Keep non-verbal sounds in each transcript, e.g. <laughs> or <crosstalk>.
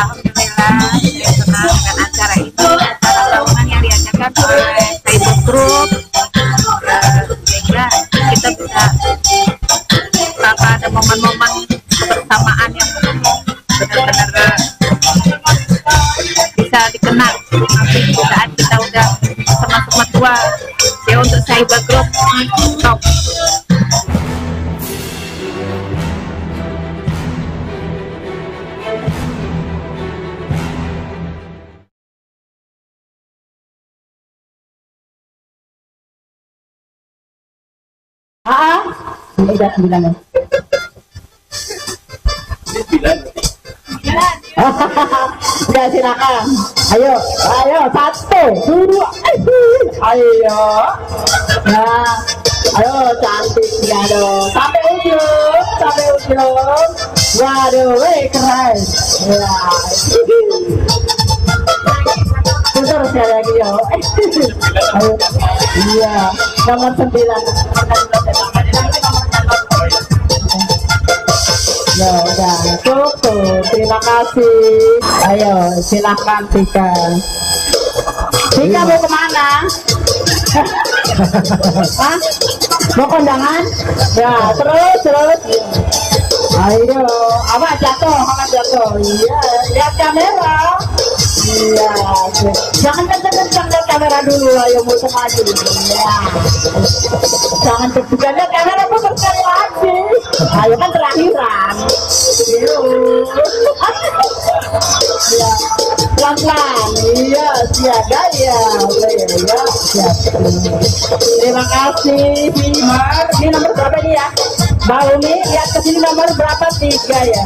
Alhamdulillah saya senang dengan acara ini. Acara tahunan yang diadakan oleh Facebook Group. Eh, sehingga kita bisa apa ada momen-momen kebersamaan yang benar-benar bisa dikenang nanti saat kita udah sama-sama tua ya untuk Cyber Ah, udah sembilan ya. Udah silakan. Ayo, ayo satu, dua, ayo. Nah, ayo cantik ya dong. Sampai ujung, sampai ujung. Waduh, weh keren. Ya. Putar sekali lagi yo. Ayo. <laughs> Iya, nomor sembilan. Ya udah, cukup. Terima kasih. Ayo, silakan Tika. Tika mau ke mana? <laughs> Hah? Mau kondangan? Ya, terus, terus. Ayo, awas jatuh, awas jatuh. Iya, lihat kamera. Iya, jangan kencang-kencang lihat kamera dulu. Ayo muter maju. Iya. Jangan deg-degan lihat kamera putar sekali lagi. Ayo kan terakhiran. Yuk. Iya. Pelan-pelan. Iya, siaga ya. Ya, ya. Siap. Terima kasih. Ini nomor berapa nih ya? Mbak Umi, lihat ke sini nomor berapa? Tiga ya.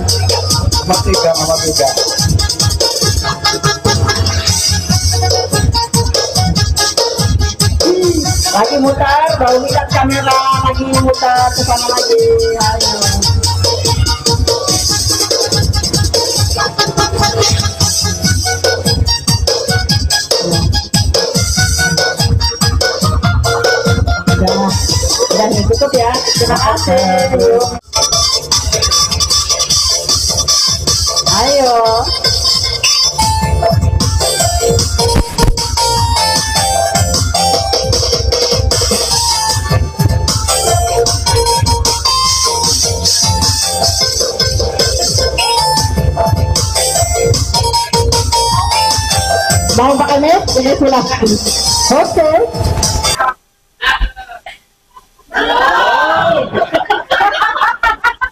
Nomor tiga, nomor tiga. Lagi mutar, Umi lihat kamera. Lagi mutar ke sana lagi. Ayo. Cukup ya. Terima kasih. Ayo. Ini silakan. Oke.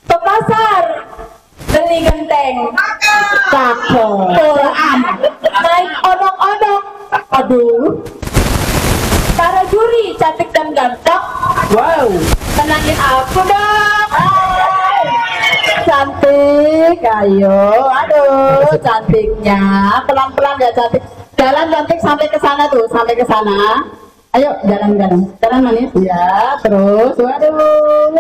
ke pasar beli genteng Cakep. Tuhan naik odong-odong Aduh. para juri cantik dan ganteng Wow. tenangin aku dong Cantik. Ayo. Aduh, cantiknya. Pelan-pelan ya cantik. Jalan cantik sampai ke sana tuh, sampai ke sana. Ayo, jalan-jalan. Jalan manis. Ya, terus. Waduh.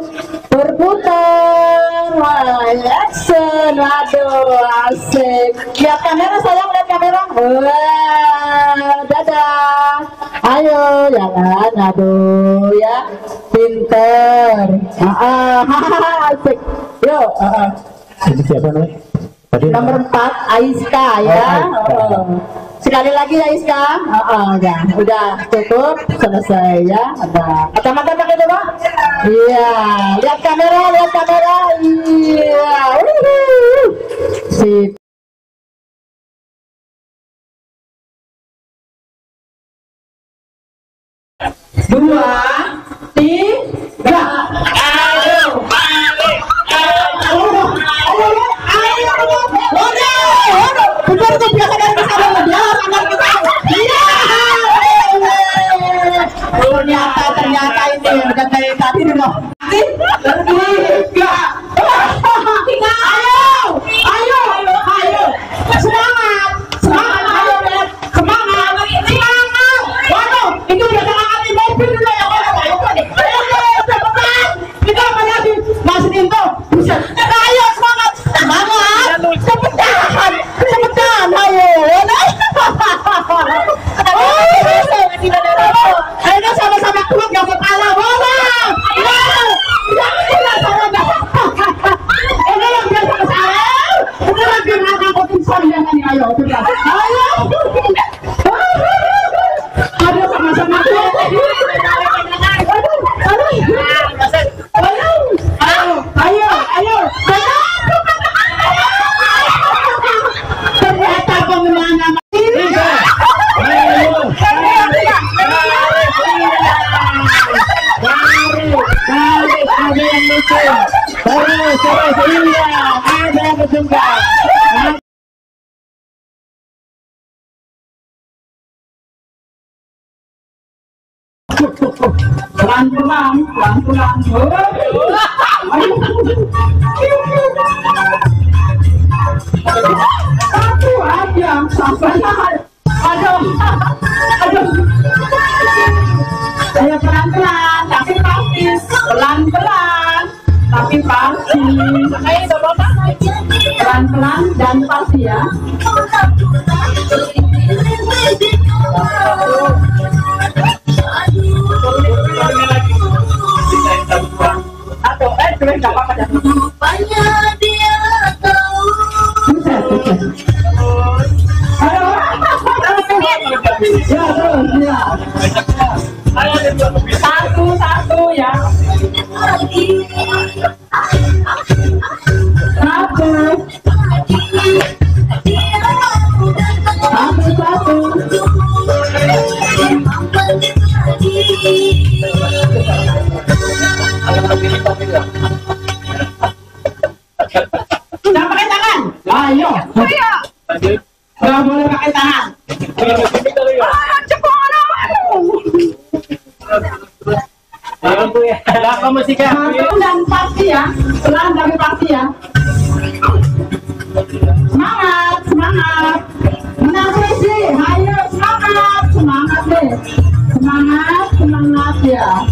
Berputar. Wah, action. Waduh, asik. Lihat kamera sayang, lihat kamera. Wah, dadah. Ayo, jalan. Aduh, ya. Pinter. Ah, ah, <laughs> asik. Yuk, ah, ah. Siapa namanya? Nomor 4 Aiska ya. Oh, Aiska. Oh. Sekali lagi Aiska. Oh, oh, udah, cukup selesai ya. Ada kacamata pakai dulu. Iya, lihat kamera, lihat kamera. Iya. Uhuh. Sip. Dua, tiga. Ayo. Benar tuh biasa dari ke sana dia tangan kita. Iya. Ternyata ternyata ini dari tadi dulu. Tiga. Tiga. Ayo, ayo, ayo. Semangat, semangat, ayo Beb. semangat, semangat. Waduh, ini udah semangat di mobil dulu ya. Ayo, ayo, cepetan. Kita apa lagi? Mas Dinto, bisa. Ayo semangat, semangat. Cepetan, cepetan, ayo. Ayo sama-sama kuat gak mau kalah, bola. gimana kok pingsan ya kan ayo coba. Ayo. Pelan-pelan, pelan-pelan. Satu aja, sampai Aduh, aduh. Saya pelan-pelan, tapi pasti. Pelan-pelan, tapi pasti. Pelan-pelan dan pasti ya. Atau Dan pasti ya. Pasti ya. Semangat, semangat. Menang sih, ayo semangat, semangat deh. Semangat, semangat ya.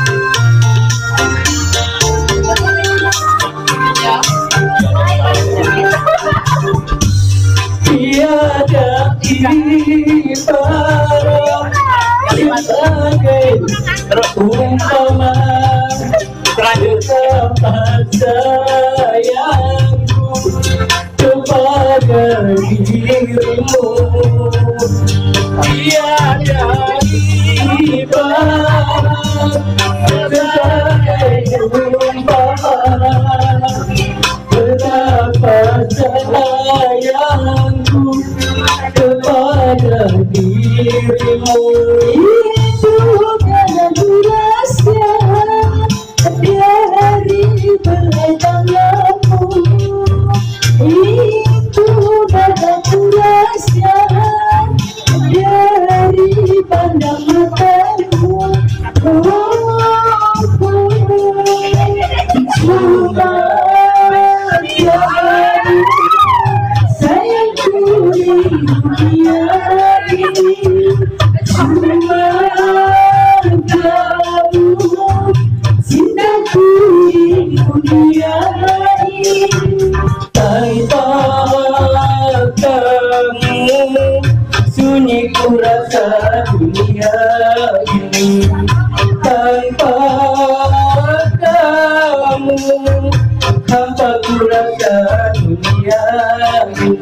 bagai umpama tempat sayangku kepada dirimu tiada ibarat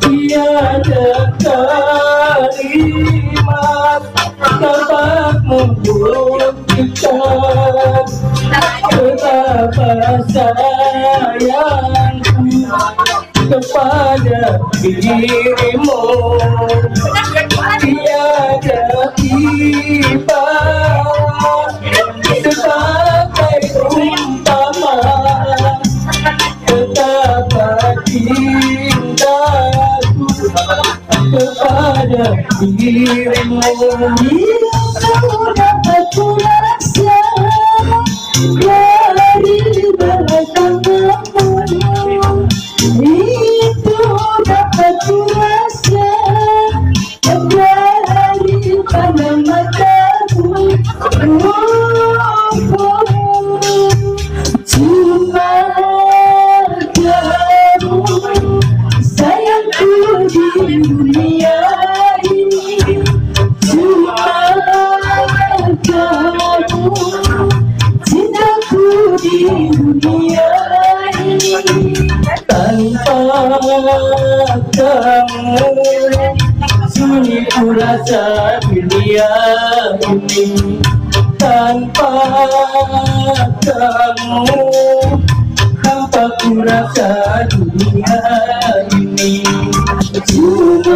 Tiada kalimat dapat membuktikan betapa sayangku kepada dirimu. Tiada ibarat sebagai umpama betapa cintaku kepada dirimu. Kau dapat ku rasa dunia ini tanpa kamu hampa ku rasa dunia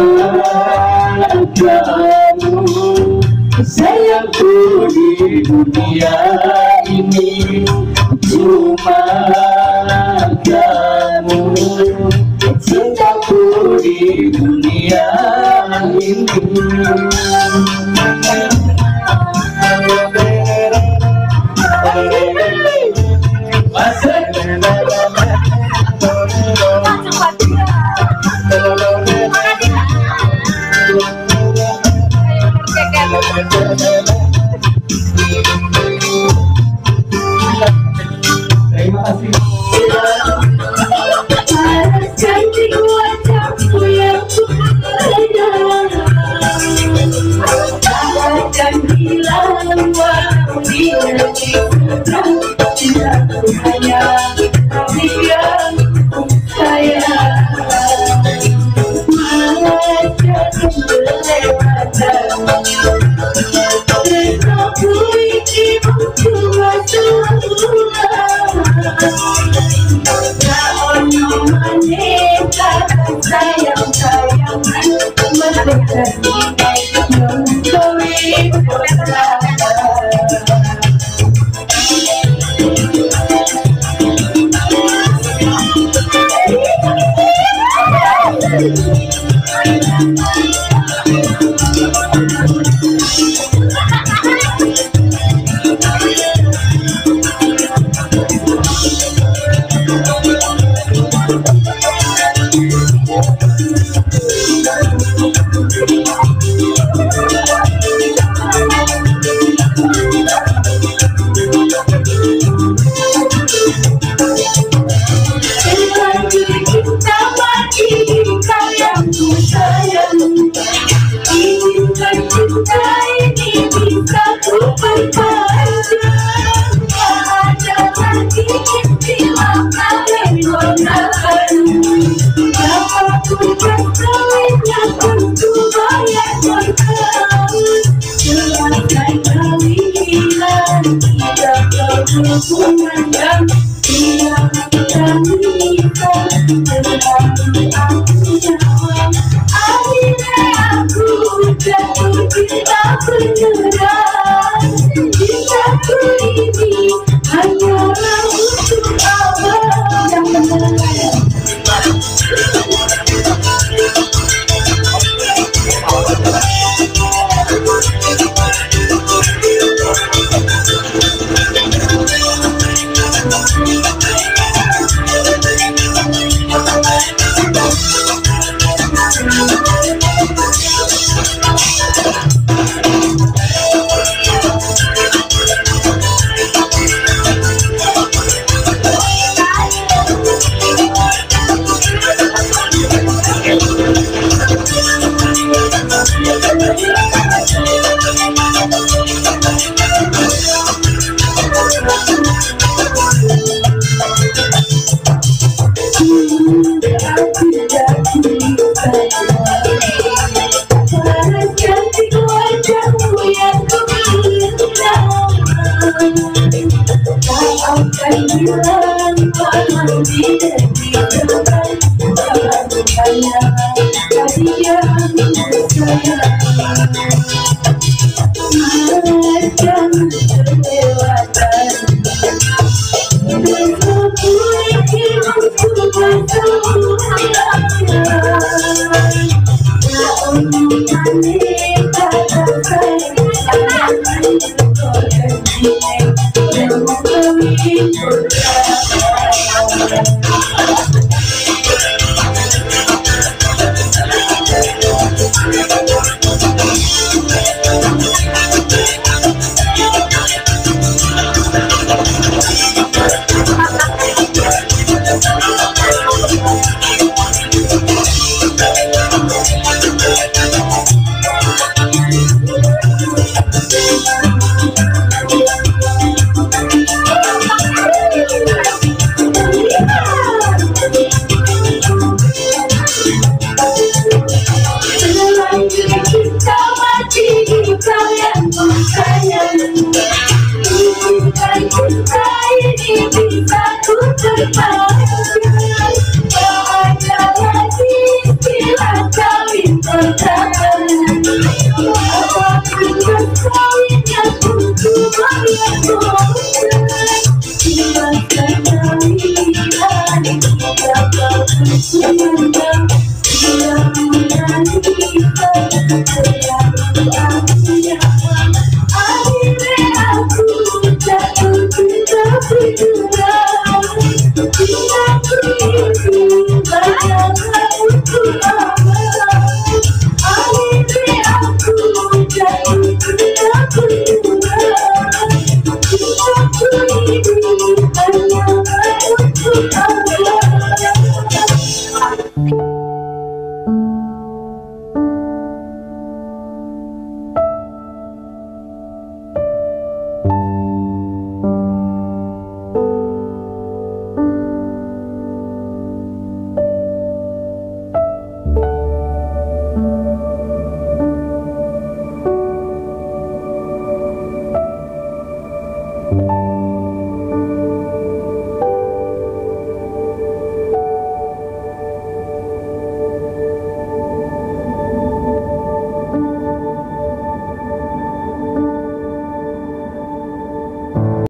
Cuma kamu sayangku di dunia ini. Cuma Kamu 爱你